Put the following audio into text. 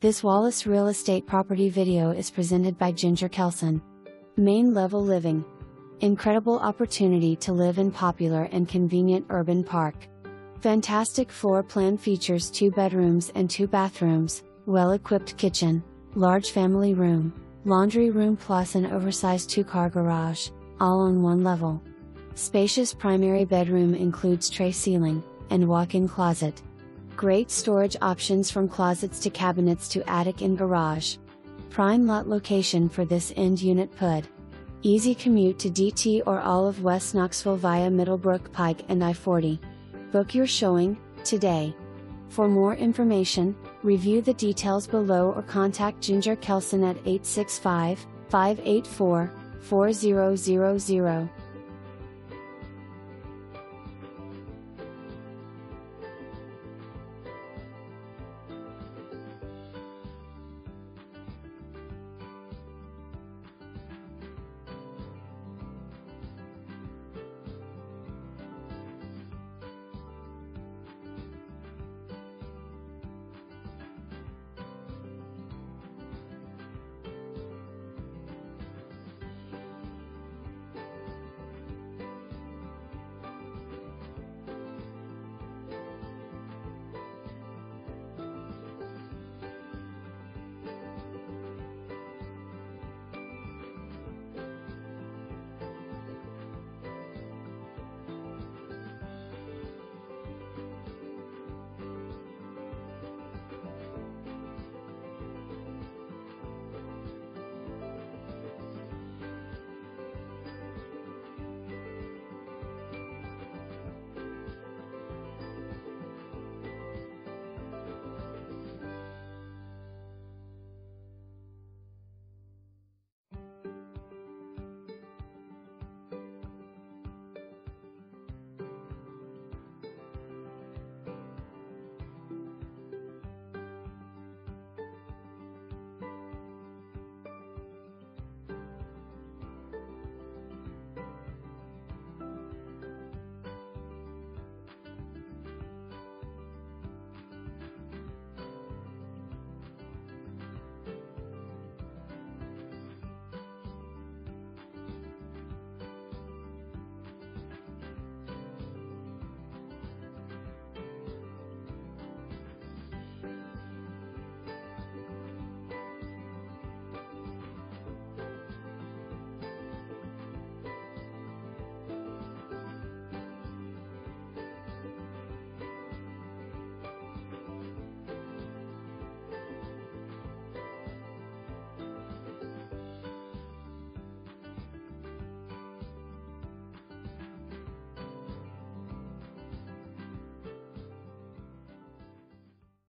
This Wallace real estate property video is presented by Jinger Kelson. Main level living. Incredible opportunity to live in popular and convenient urban park. Fantastic floor plan features two bedrooms and two bathrooms, well equipped kitchen, large family room, laundry room plus an oversized two car garage, all on one level. Spacious primary bedroom includes tray ceiling, and walk in closet. Great storage options from closets to cabinets to attic and garage. Prime lot location for this end unit PUD. Easy commute to DT or all of West Knoxville via Middlebrook Pike and I 40. Book your showing, today. For more information, review the details below or contact Jinger Kelson at 865 584 4000.